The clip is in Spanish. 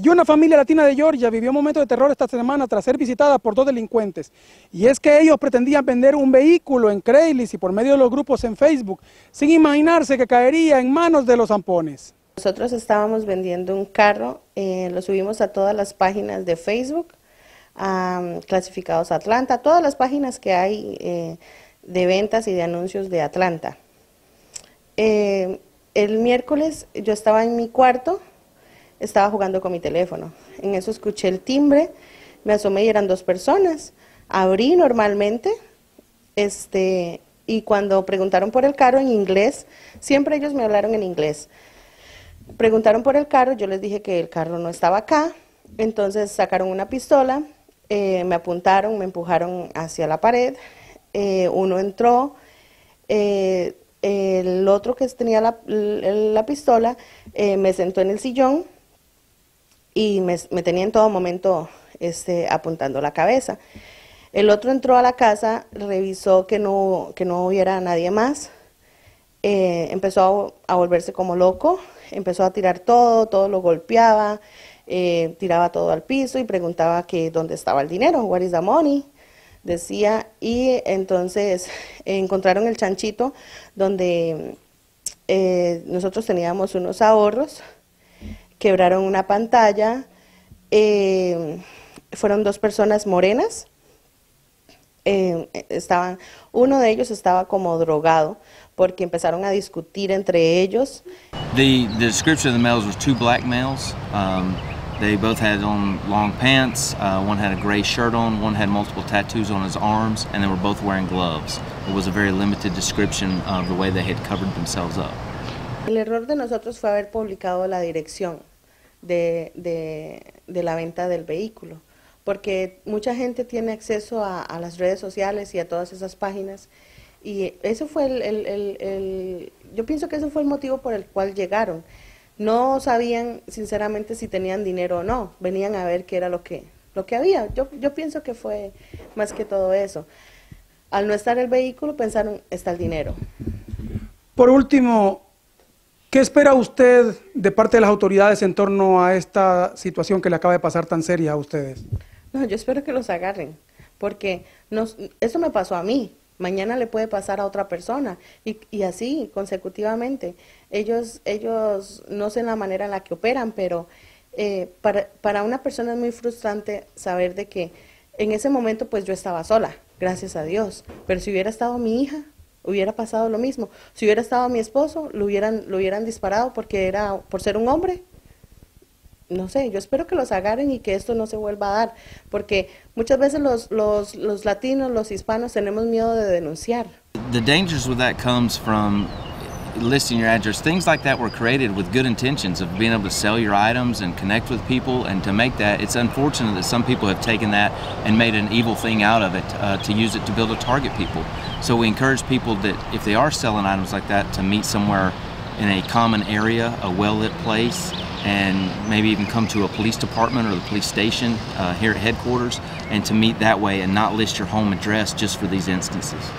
Y una familia latina de Georgia vivió un momento de terror esta semana tras ser visitada por dos delincuentes. Y es que ellos pretendían vender un vehículo en Craigslist y por medio de los grupos en Facebook, sin imaginarse que caería en manos de los zampones. Nosotros estábamos vendiendo un carro, eh, lo subimos a todas las páginas de Facebook, a Clasificados Atlanta, todas las páginas que hay eh, de ventas y de anuncios de Atlanta. Eh, el miércoles yo estaba en mi cuarto estaba jugando con mi teléfono. En eso escuché el timbre, me asomé y eran dos personas. Abrí normalmente, este, y cuando preguntaron por el carro en inglés, siempre ellos me hablaron en inglés. Preguntaron por el carro, yo les dije que el carro no estaba acá, entonces sacaron una pistola, eh, me apuntaron, me empujaron hacia la pared, eh, uno entró, eh, el otro que tenía la, la pistola me sentó en el sillón, y me, tenía en todo momento este, apuntando la cabeza. El otro entró a la casa, revisó que no, que no hubiera nadie más, eh, empezó a, volverse como loco, empezó a tirar todo, todo lo golpeaba, eh, tiraba todo al piso y preguntaba que dónde estaba el dinero, where is the money, decía, y entonces encontraron el chanchito donde eh, nosotros teníamos unos ahorros, quebraron una pantalla, eh, fueron dos personas morenas, eh, estaban, uno de ellos estaba como drogado porque empezaron a discutir entre ellos. The, the description of the males was two black males. Um, they both had on long pants. Uh, one had a gray shirt on. One had multiple tattoos on his arms, and they were both wearing gloves. It was a very limited description of the way they had covered themselves up. El error de nosotros fue haber publicado la dirección de, de, la venta del vehículo, porque mucha gente tiene acceso a, las redes sociales y a todas esas páginas y eso fue el, el, yo pienso que eso fue el motivo por el cual llegaron. No sabían sinceramente si tenían dinero o no, venían a ver qué era lo que, lo que había. Yo, yo pienso que fue más que todo eso. Al no estar el vehículo pensaron, está el dinero. Por último, ¿Qué espera usted de parte de las autoridades en torno a esta situación que le acaba de pasar tan seria a ustedes? No, yo espero que los agarren, porque eso me pasó a mí, mañana le puede pasar a otra persona y, y, así consecutivamente. Ellos, ellos no sé la manera en la que operan, pero eh, para, para una persona es muy frustrante saber de que en ese momento pues yo estaba sola, gracias a Dios, pero si hubiera estado mi hija, hubiera pasado lo mismo. Si hubiera estado mi esposo, lo hubieran, lo hubieran disparado porque era por ser un hombre. No sé, yo espero que los agarren y que esto no se vuelva a dar, porque muchas veces los, los, los latinos, los hispanos tenemos miedo de denunciar. The dangers with that comes from listing your address. Things like that were created with good intentions of being able to sell your items and connect with people. And to make that, it's unfortunate that some people have taken that and made an evil thing out of it uh, to use it to build a target people. So we encourage people that if they are selling items like that to meet somewhere in a common area, a well-lit place, and maybe even come to a police department or the police station uh, here at headquarters and to meet that way and not list your home address just for these instances.